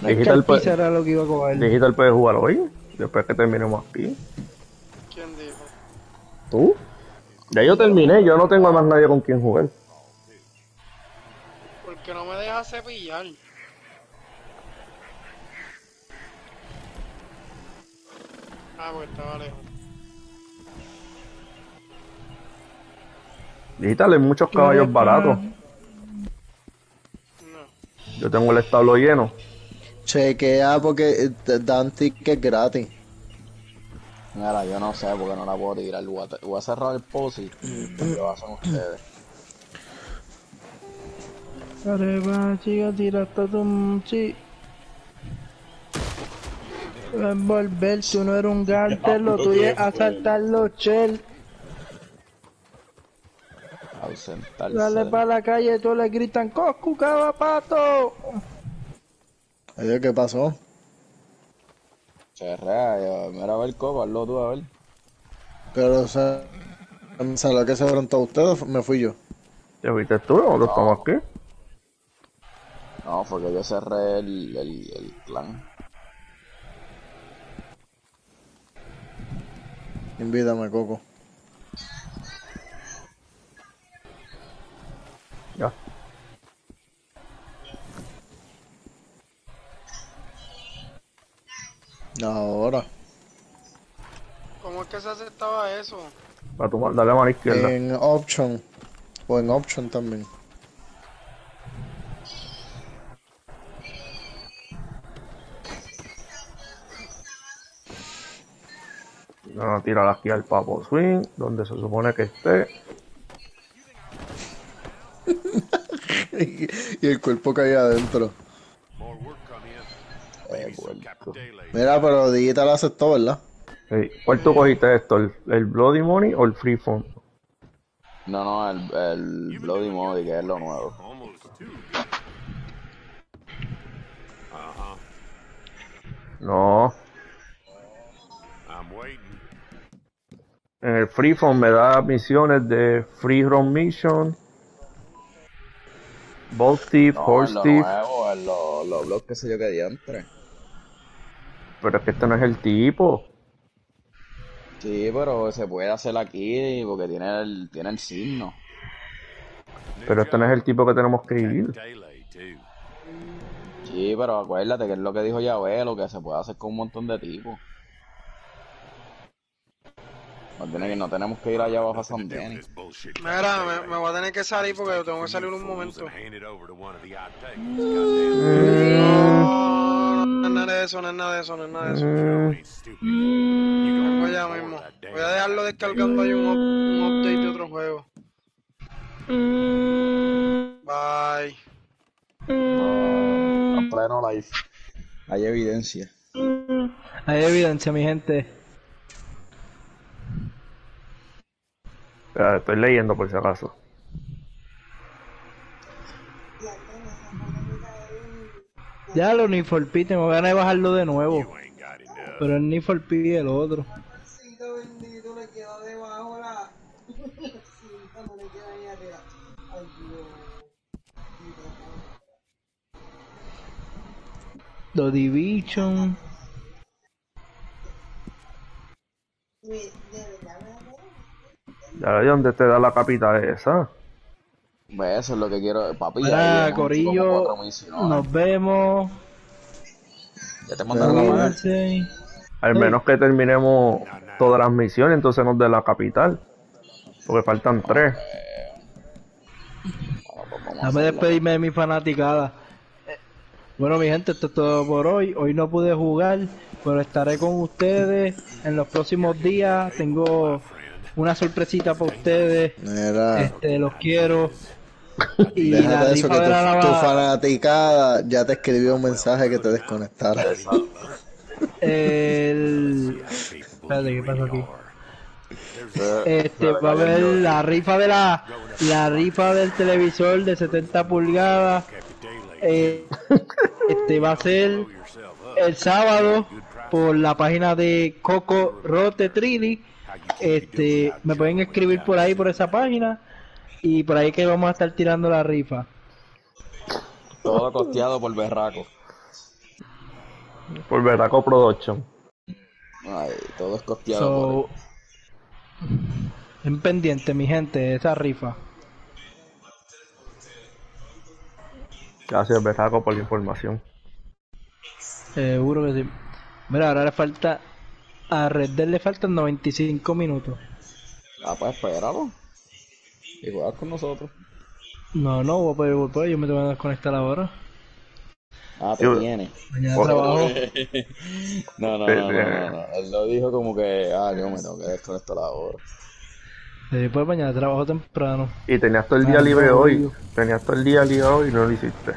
bro. Digital, puede- lo que iba a coger. Digital puede jugar hoy, después que terminemos aquí. ¿Tú? Ya yo terminé, yo no tengo más nadie con quien jugar. Porque no me deja cepillar. Ah, porque estaba lejos. Digital, hay muchos caballos baratos. No. Yo tengo el establo lleno. Chequea porque te dan tickets gratis. Mira, yo no sé porque no la puedo tirar. Voy a, voy a cerrar el posi. Lo hacen ustedes. Arriba, chica, tira todo un chi. Envolver, tú no eres un gánster, lo tuyo es asaltar los shell. Ausentarse. Dale para la calle, todos le gritan, ¡Coscu, pato! Oye, ¿qué pasó? Cherrea, yo, mira a ver coco, hazlo tú a ver. Pero, o sea, ¿sabes que se fueron todos ustedes? Me fui yo. ¿Te fuiste tú o nosotros estamos aquí? No, fue que yo cerré el, el, el clan. Invítame, Coco. Ahora. ¿Cómo es que se aceptaba eso? Para tomar, dale a mano izquierda. En Option. O en Option también. Vamos a tirar aquí al Papo Swing, donde se supone que esté. y el cuerpo caía adentro. Eh, vuelto. Mira, pero Digital aceptó, ¿verdad? Sí. ¿Cuál tú cogiste esto? ¿El, el Bloody Money o el Free Phone? No, no, el, el Bloody Modi, que es lo nuevo. No. En el Free Phone me da misiones de Free Run Mission, Bolt Thief, No, Horse es lo Thief. nuevo, es lo, lo blogs que sé yo que diantre. Pero es que este no es el tipo. Sí, pero se puede hacer aquí porque tiene el, tiene el signo. Pero este no es el tipo que tenemos que ir. Sí, pero acuérdate que es lo que dijo Yahweh, lo que se puede hacer con un montón de tipos. No, tiene que, no tenemos que ir allá abajo a San Denis. Mira, me, me voy a tener que salir porque yo tengo que salir un momento. No, no es nada de eso, no es nada de eso, no es nada de eso. Mm, mismo. Voy a dejarlo descargando ahí un, up- un update de otro juego. Bye. A pleno live. Hay evidencia. Hay evidencia, mi gente. Espera, estoy leyendo por si acaso. Ya lo Need for Speed, tengo ganas de bajarlo de nuevo. Pero el Need for Speed y el otro. bendito le queda debajo la. Sí, no le queda ahí arriba. Ay, Dios. The Division. Ya de dónde te da la capital esa. Pues eso es lo que quiero. Papi, Corillo, nos vemos. Ya te mandaron la. Al menos que terminemos todas las misiones, entonces nos dé la capital. Porque faltan tres. Dame despedirme de mi fanaticada. Eh, Bueno, mi gente, esto es todo por hoy. Hoy no pude jugar, pero estaré con ustedes en los próximos días. Tengo una sorpresita para ustedes. Mira. Este, los quiero. Y Déjate la de eso, que tu, la tu fanaticada ya te escribió un mensaje que te desconectara. el... Espérate, ¿qué pasa aquí? Este, va a haber la rifa de la la rifa del televisor de 70 pulgadas. Eh, este va a ser el sábado por la página de Coco Rote Trini. Este, me pueden escribir por ahí por esa página y por ahí que vamos a estar tirando la rifa. Todo costeado por Berraco. Por Veraco Production. Ay, todo es costeado por en pendiente, mi gente, esa rifa. Gracias, Veraco, por la información. Seguro que sí. Mira, ahora le falta. A Red Dead le faltan 95 minutos. Ah, pues espéralo. Y juegas con nosotros. No, no, voy a poder, poder, yo me tengo que desconectar ahora. Ah, te Yo- viene. Mañana Por- trabajo. No, no, no, no, no, no. Él lo dijo como que, ah, yo me tengo que desconectar ahora. Sí, pues mañana trabajo temprano. Y tenías todo el día Ah, libre no, hoy. Tenías todo el día libre hoy y no lo hiciste.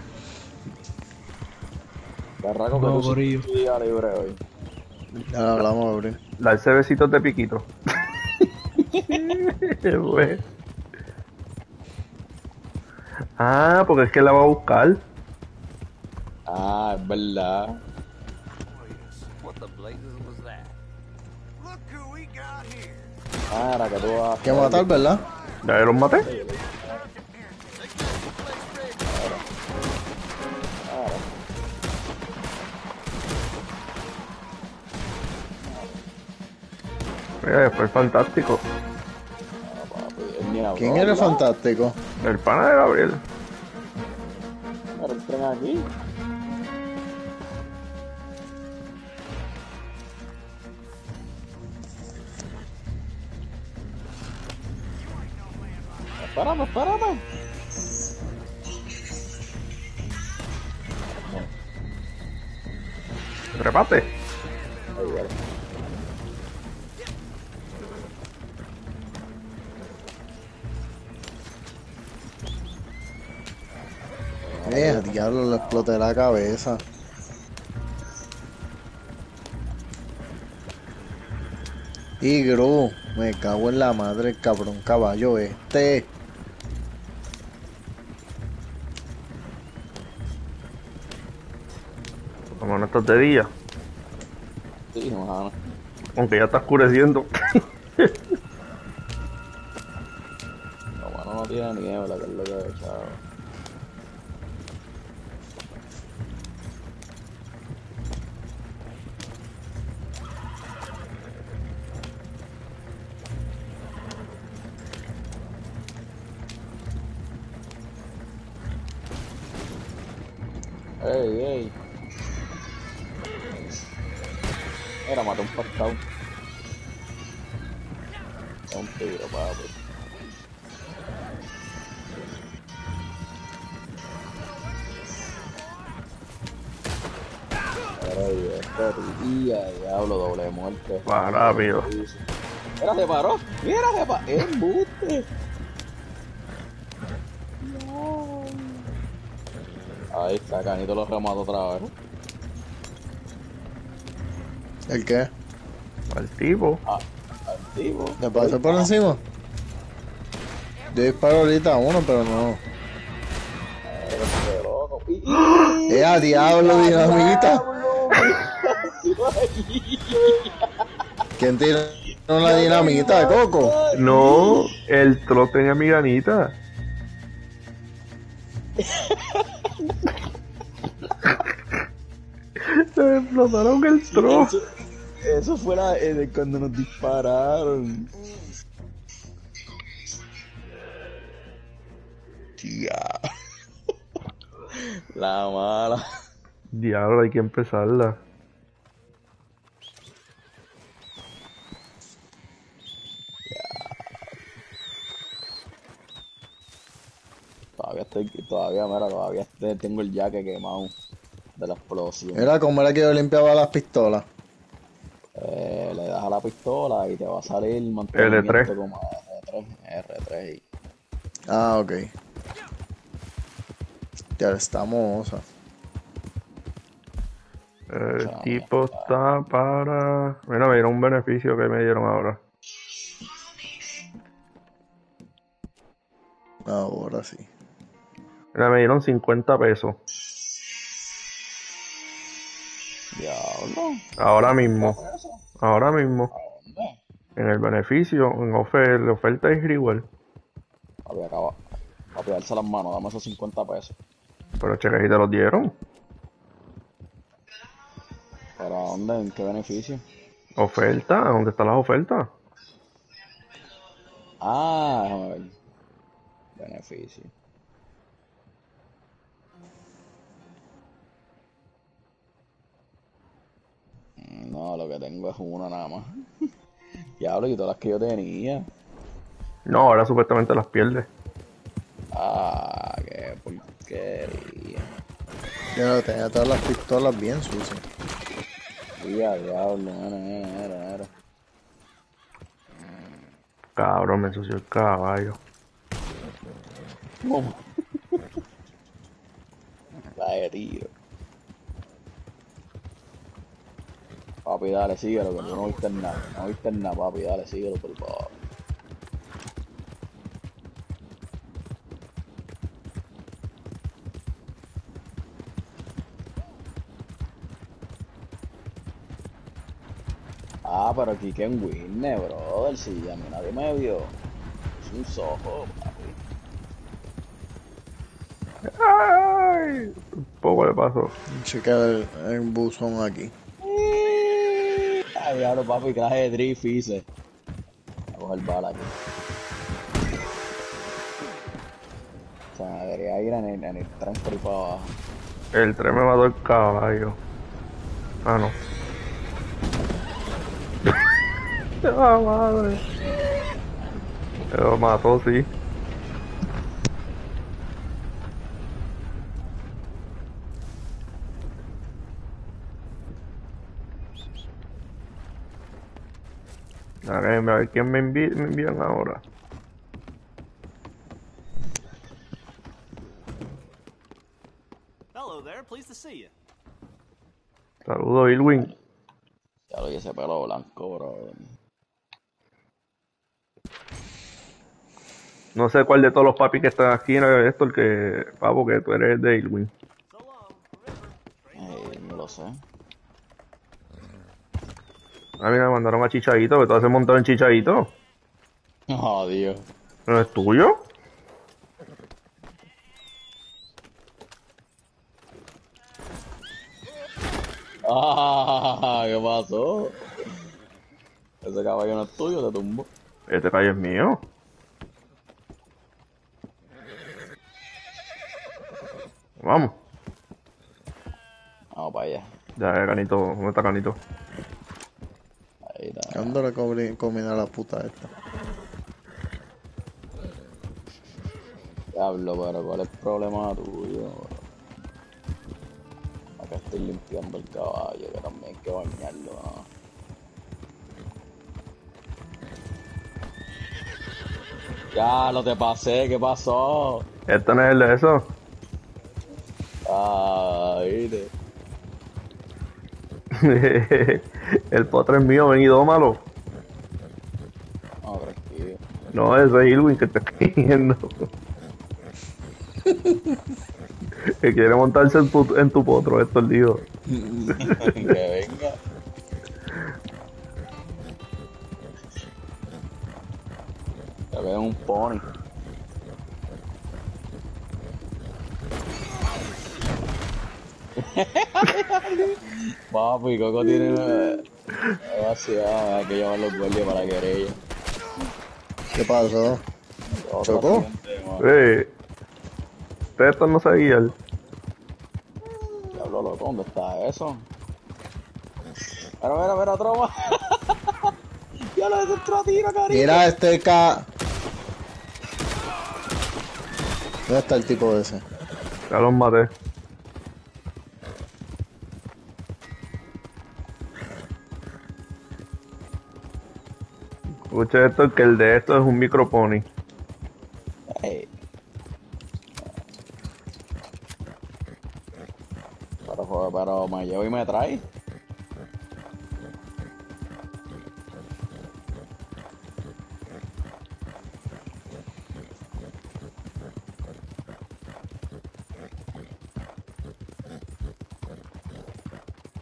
Berraco que No, tú tu día libre hoy. Ya hablamos, Gabriel. Darse besitos de piquito. Güey. ah, porque es que la va a buscar. Ah, es verdad. Ah, era que tú vas Que matar, ¿verdad? Ya los maté. Mira, después fantástico. Habló, ¿Quién era fantástico? El pana de Gabriel. Mira el tren aquí. Espérame, espérame. Repate. Diablo, le exploté la cabeza. Y Gru, me cago en la madre, el cabrón caballo este. Como no estás de día. Sí, mano. Aunque ya está oscureciendo. Este tía, diablo, doble muerte. Va rápido. Mira, se paró. Mira, se paró. Embuste. Ahí está, Canito lo remató otra vez. ¿El qué? Al tipo. Ah, activo. ¿Le pasó por encima? Yo disparo ahorita a uno, pero no. Qué loco. Y- y- ¡Eh, diablo, dinamita! ¿Quién tiró la dinamita, Coco? No, el troll tenía mi ganita. Se me explotaron el troll. Eso, eso fue la, eh, cuando nos dispararon. Tía. La mala. Diablo, hay que empezarla. Todavía estoy, todavía, mira, todavía tengo el jaque quemado de la explosión. Era como era que yo limpiaba las pistolas. Eh, le das a la pistola y te va a salir mantenimiento L3. como R3, R3 y Ah, ok. Ya estamos. El tipo está para. Mira, me dieron un beneficio que me dieron ahora. Ahora sí. Mira, me dieron 50 pesos. Diablo. Ahora mismo. Ahora mismo. ¿Dónde? En el beneficio, en ofer- oferta y igual. Papi, acaba. Papi, alza las manos, dame esos 50 pesos. Pero cheque si te los dieron. ¿Para dónde? ¿En qué beneficio? Oferta, ¿dónde están las ofertas? Ah, déjame ver. Beneficio. No, lo que tengo es una nada más. Diablo, y todas las que yo tenía. No, ahora supuestamente las pierdes. Ah, qué porquería. Yo no tenía todas las pistolas bien sucias. Día, diablo, mira, mira, mira. Cabrón, me ensució el caballo. ¿Cómo? La de tiro. Papi, dale, síguelo, que no viste nada. No viste nada, papi, dale, síguelo, por favor. Ah, pero aquí Ken Winne, brother, si a mí nadie me vio. Es un sojo, papi. ¡Ay! Un poco le pasó. Checa el, el buzón aquí. Diablo, papi, traje de drift hice. Voy a coger bala aquí. O sea, debería ir en el, en el tren por para abajo. El tren me mató el caballo. Ah, no. ah, madre. Me lo mató, sí. A ver, quién me, envi me envían ahora. Hello there, pleased to see you. Saludos, Irwin. Ya lo ese pelo blanco, bro. No sé cuál de todos los papis que están aquí no es esto, el que, pavo, que tú eres de Irwin. Eh, no lo sé. A mí me mandaron a Chichadito, que tú haces montado en Chichadito. Oh, Dios. ¿No es tuyo? Ah, ¿qué pasó? Ese caballo no es tuyo, te tumbó. Este calle es mío. Vamos. Vamos para allá. Ya, Canito. ¿Dónde está Canito? Ahí está. ¿Cuándo le comí, comí a la puta esta? Diablo, pero ¿cuál es el problema tuyo? Acá estoy limpiando el caballo, que también hay que bañarlo, ¿no? Ya, lo te pasé, ¿qué pasó? Este no es el de eso. Ah, viste. el potre es mío, ven y dómalo. No, ese es Irwin que te estoy viendo. que quiere montarse en tu, en tu potro, esto el lío. que venga. Ya veo un pony. Papi, Coco tiene una... Demasiado, hay que llamar los guardias para la querella. ¿Qué pasó? Otro ¿Chocó? mano. Eh, esto no se guía. Diablo, loco, ¿dónde está eso? Mira, mira, mira, troma. ya lo entró a tiro, cariño. Mira este ca... ¿Dónde está el tipo ese? Ya los maté. Escucha esto, que el de esto es un micropony. Ey. Pero, joder, pero me llevo y me trae.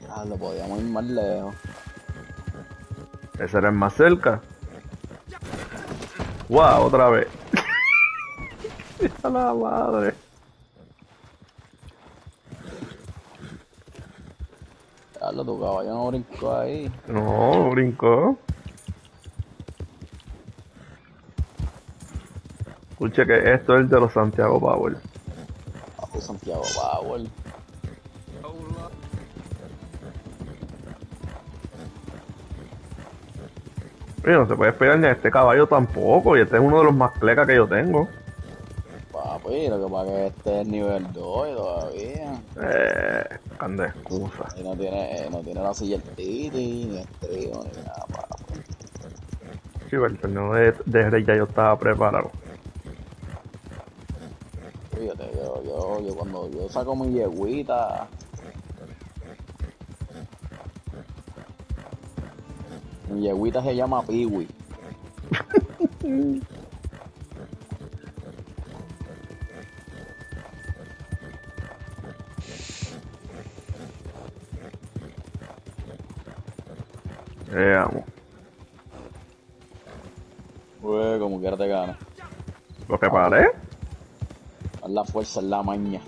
Ah, lo podíamos ir más lejos. Ese era el más cerca. ¡Wow! Otra vez. ¡A la madre! Carlos, tu caballo no brincó ahí. No, brincó. Escuche que esto es el de los Santiago Power. Oye, no se puede esperar ni a este caballo tampoco. Y este es uno de los más clecas que yo tengo. Papi, lo que pasa es que este es nivel 2 todavía. Eh, ande excusa. Y no tiene, eh, no tiene la silla el titi, ni estribo, ni nada, papi. Sí, para el torneo de, de Rey ya yo estaba preparado. Fíjate, yo, yo, yo cuando yo saco mi yeguita. Mi yeguita se llama Piwi. Veamos. Pues como quiera te gana. Lo que paré, Es la fuerza, es la maña.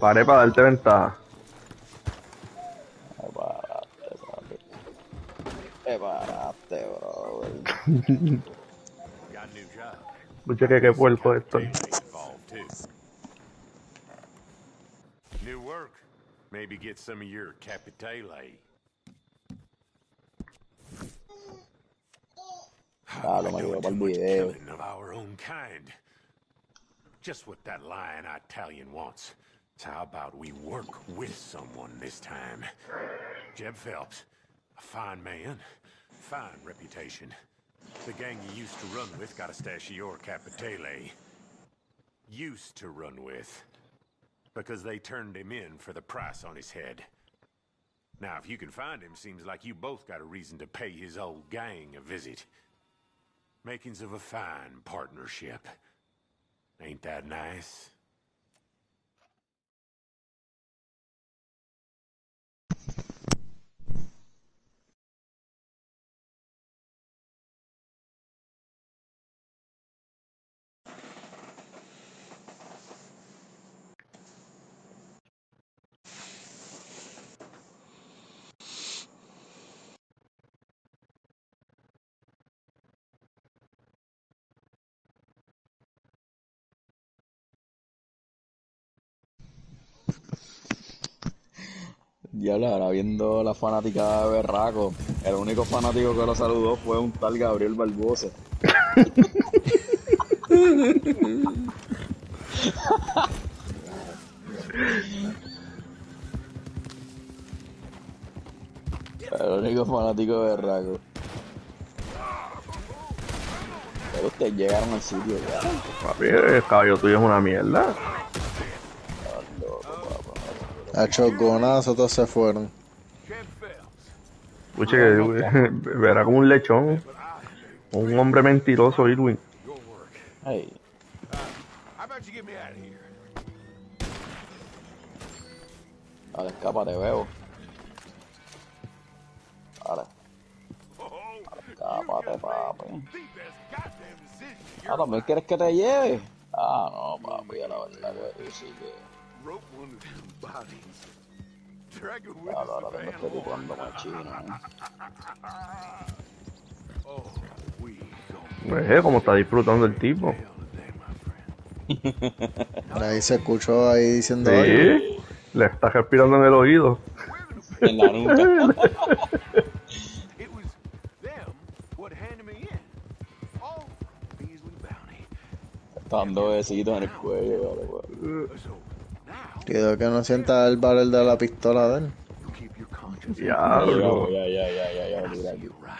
paré para darte ventaja. Bro. Got a new job. Escuche que qué puerco esto. New work. Maybe get some of your capitale. Dale, me llevo para el video. Killing of our own kind. Just what that lying Italian wants. So how about we work with someone this time? Jeb Phelps, a fine man, fine reputation. The gang you used to run with got a stash of your capitale. Used to run with. Because they turned him in for the price on his head. Now, if you can find him, seems like you both got a reason to pay his old gang a visit. Makings of a fine partnership. Ain't that nice? Diablo, ahora viendo la fanática de Berraco, el único fanático que lo saludó fue un tal Gabriel Barbosa. El único fanático de Berraco. Pero ustedes llegaron al sitio ya. Papi, el caballo tuyo es una mierda. A choconazo todos se fueron. Escuche que verá como un lechón. Un hombre mentiroso, Irwin. Hey, me out of here? dale, escápate. Dale. Papi. Ah, ¿también quieres que te lleve? Ah, no, papi, a la verdad que sí que... Rope one of them bodies. Drag it with us ahora to está disfrutando el tipo. Por ahí se escuchó ahí diciendo algo. Sí, le está respirando en el oído. En la nuca. It was them what handed me in. Oh, Beasley Bounty. Está dando besitos en el cuello, vale, Cuidado que no sienta el barrel de la pistola de él. Diablo. Ya, ya, ya, ya, ya, mira.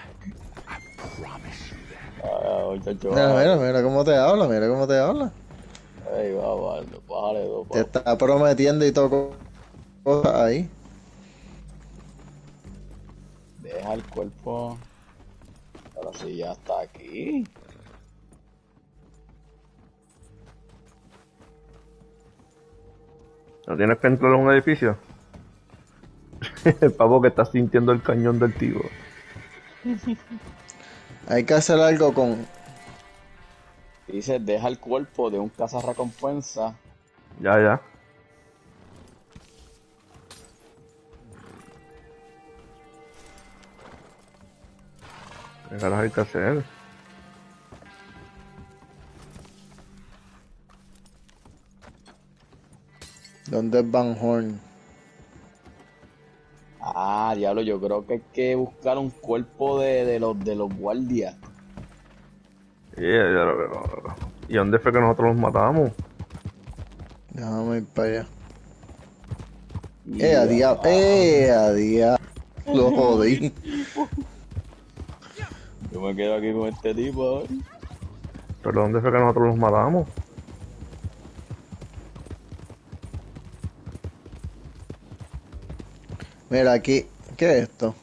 Ah, muchacho, Mira, mira, mira cómo te habla, mira cómo te habla. Ey, va, va, bájale dos, Te está prometiendo y todo cosas ahí. Deja el cuerpo. Ahora sí, ya está aquí. ¿No tienes que entrar a un edificio? El pavo que está sintiendo el cañón del tío. Hay que hacer algo con. Dice, deja el cuerpo de un cazarrecompensa. Ya, ya. ¿Qué carajo hay que hacer? ¿Dónde es Van Horn? Ah, diablo, yo creo que hay que buscar un cuerpo de, de los de los guardias. Yeah, ya lo veo. ¿Y dónde fue que nosotros los matamos? Déjame ir para allá. ¡Eh, a diablo! ¡Eh, a diablo! Lo jodí. Yo me quedo aquí con este tipo. ¿eh? ¿Pero dónde fue que nosotros los matamos? Mira aquí. ¿Qué es esto?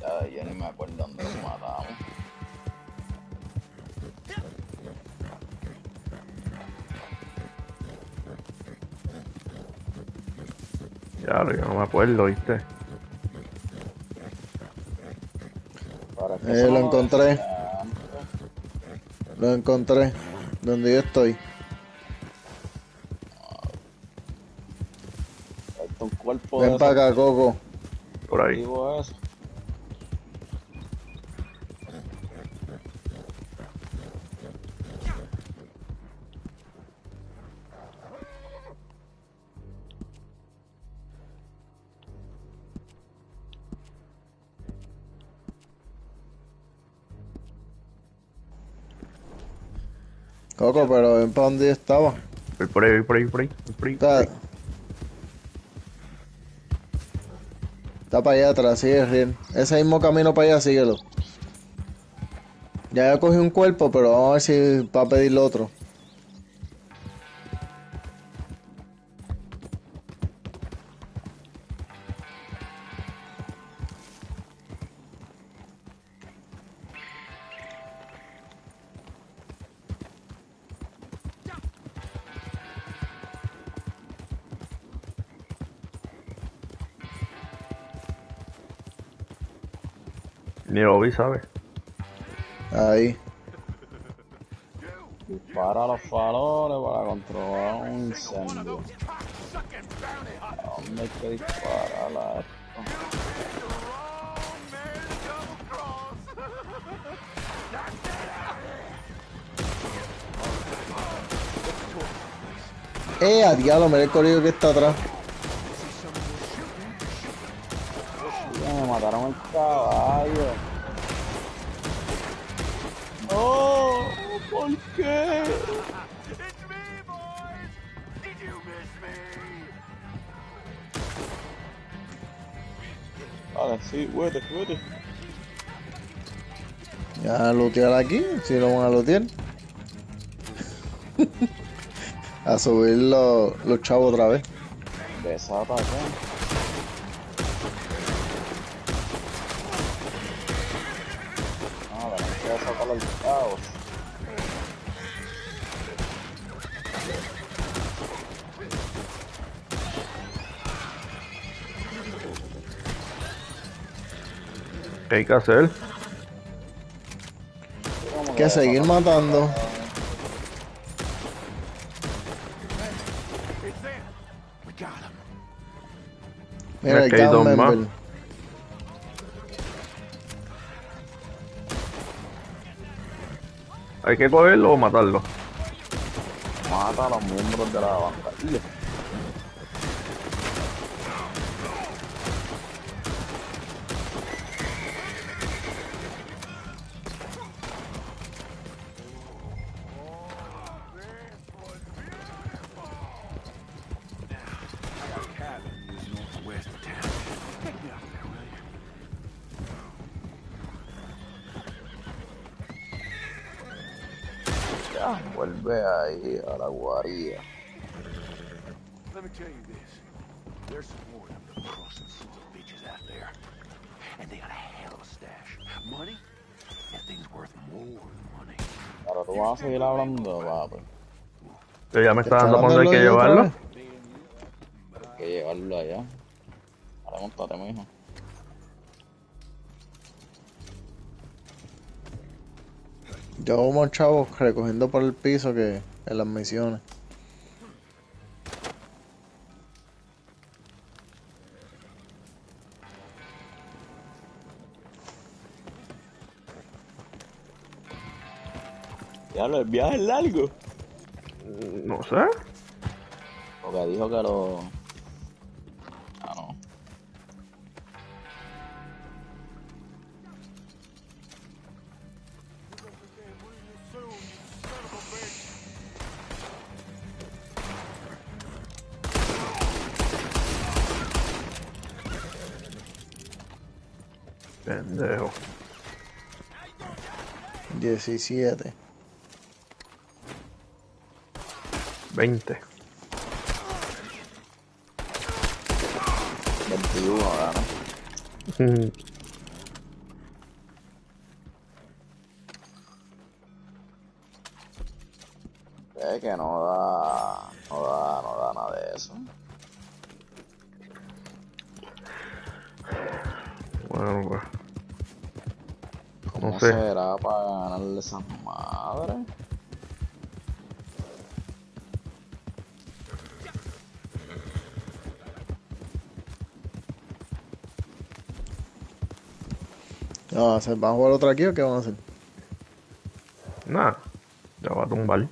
Ya, ya ni me acuerdo dónde los matamos. Ya, yo no me acuerdo, ¿viste? Para que Eh, eso lo no- encontré. Lo encontré. Donde yo estoy. Ven para acá, Coco. Por ahí. Pero ven para donde yo estaba. Voy por ahí, voy por ahí, por ahí. voy por ahí. Está, está para allá atrás, sigue Riel. Ese mismo camino para allá, síguelo. Ya yo cogí un cuerpo, pero vamos a ver si para pedirle otro. Ahí. Dispara los faroles para controlar un incendio. ¿A dónde hay que dispararla esto? Eh, a diablo, mira el corillo que está atrás. Ya me mataron el caballo. ¿Por qué? Vale, sí, vete, vete. Ya lootear aquí, si lo van a lootear. a subir los, los chavos otra vez. Desata acá. ¿Qué hay que hacer? Que seguir matando. Mira, que hay dos más. ¿Hay que cogerlo o matarlo? Mata a los miembros de la banda. They got a hell of a stash. Money? That thing's worth more than money. Ahora tú vas a seguir hablando, papi. Pero ya me está dando ¿Está cuando hay que llevarlo. Hay que llevarlo allá. Ahora montate, mijo. Yo como chavos recogiendo por el piso que en las misiones. El viaje es largo. No sé. Porque dijo que lo. Ah, no. Pendejo. 17. 20. 21 ahora, ¿no? Es que no da. No da, no da nada de eso. Bueno, pues. ¿Cómo sé. será para ganarle esas madres? Van a hacer? ¿Van a jugar otra aquí o qué van a hacer? Nada. Ya va a tumbar.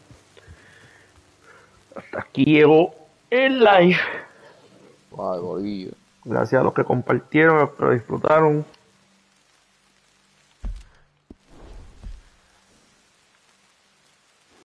Hasta aquí llegó el live. Ay. Gracias a los que compartieron, espero disfrutaron.